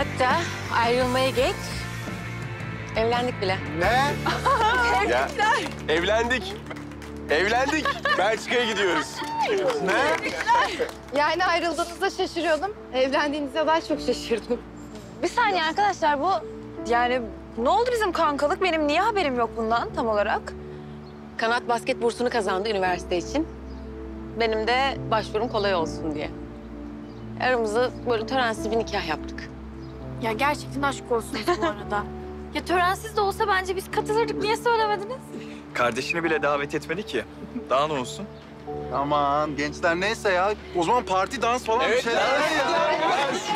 Hatta ayrılmaya geç. Evlendik bile. Ne? Ya, evlendik. Evlendik. Belçika'ya gidiyoruz. Ne? Yani ayrıldığınızda şaşırıyordum. Evlendiğinizde daha çok şaşırdım. Bir saniye arkadaşlar bu yani ne oldu bizim kankalık? Benim niye haberim yok bundan tam olarak? Kanat basket bursunu kazandı üniversite için. Benim de başvurum kolay olsun diye. Aramızda böyle törensiz bir nikah yaptık. Ya gerçekten aşk olsun bu arada. ya törensiz de olsa bence biz katılırdık. Niye söylemediniz? Kardeşini bile davet etmedi ki. Daha ne olsun? Aman gençler neyse ya. O zaman parti dans falan bir şeyler. Evet. Düğün partisi.